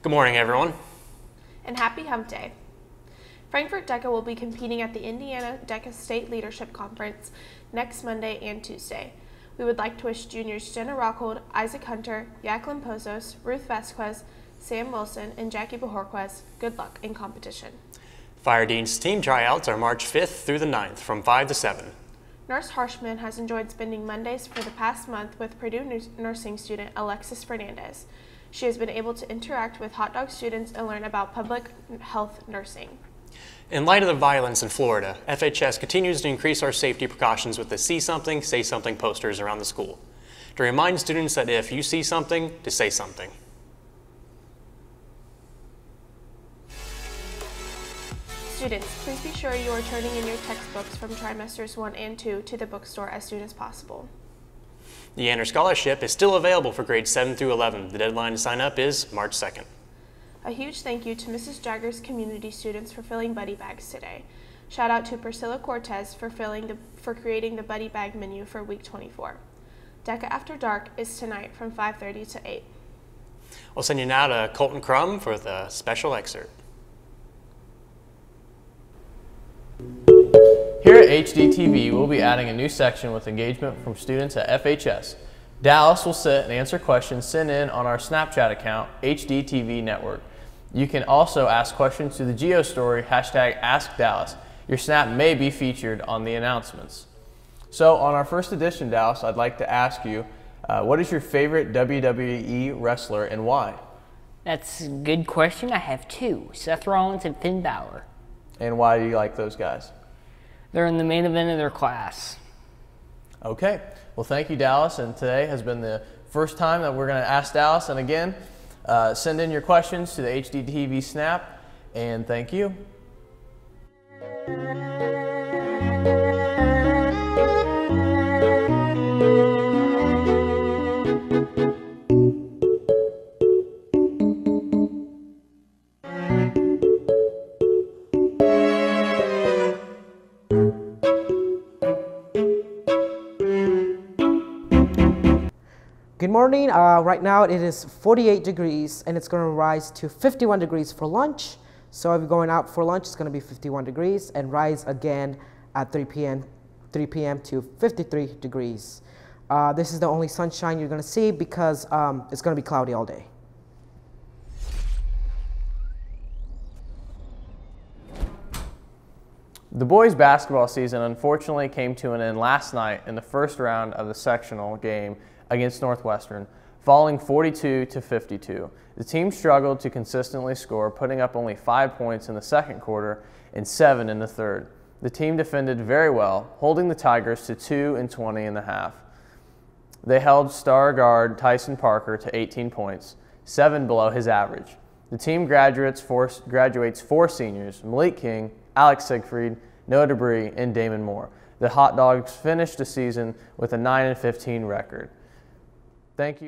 Good morning, everyone. And happy hump day. Frankfort DECA will be competing at the Indiana DECA State Leadership Conference next Monday and Tuesday. We would like to wish juniors Jenna Rockhold, Isaac Hunter, Jacqueline Pozos, Ruth Vasquez, Sam Wilson, and Jackie Behorquez good luck in competition. Fire Dean's team tryouts are March 5th through the 9th from 5 to 7. Nurse Harshman has enjoyed spending Mondays for the past month with Purdue nursing student Alexis Fernandez. She has been able to interact with hot dog students and learn about public health nursing. In light of the violence in Florida, FHS continues to increase our safety precautions with the See Something, Say Something posters around the school to remind students that if you see something, to say something. Students, please be sure you are turning in your textbooks from trimesters 1 and 2 to the bookstore as soon as possible. The Anner Scholarship is still available for grades 7 through 11. The deadline to sign up is March 2nd. A huge thank you to Mrs. Jagger's community students for filling buddy bags today. Shout out to Priscilla Cortez for, filling the, for creating the buddy bag menu for week 24. DECA After Dark is tonight from 5.30 to 8. We'll send you now to Colton Crum for the special excerpt. HDTV, we'll be adding a new section with engagement from students at FHS. Dallas will sit and answer questions sent in on our Snapchat account, HDTV Network. You can also ask questions to the Geo Story, hashtag AskDallas. Your snap may be featured on the announcements. So on our first edition, Dallas, I'd like to ask you, uh, what is your favorite WWE wrestler and why? That's a good question. I have two, Seth Rollins and Finn Balor. And why do you like those guys? They're in the main event of their class. Okay. Well, thank you, Dallas. And today has been the first time that we're going to ask Dallas. And again, uh, send in your questions to the HDTV Snap. And thank you. Good morning. Uh, right now it is 48 degrees and it's going to rise to 51 degrees for lunch. So if you're going out for lunch, it's going to be 51 degrees and rise again at 3 p.m. 3 p.m. to 53 degrees. Uh, this is the only sunshine you're going to see because um, it's going to be cloudy all day. The boys basketball season unfortunately came to an end last night in the first round of the sectional game against Northwestern, falling 42 to 52. The team struggled to consistently score, putting up only five points in the second quarter and seven in the third. The team defended very well, holding the Tigers to 2 and 20 in the half. They held star guard Tyson Parker to 18 points, seven below his average. The team graduates four, graduates four seniors, Malik King, Alex Siegfried, Noah Debris, and Damon Moore. The Hot Dogs finished the season with a 9 and 15 record. Thank you.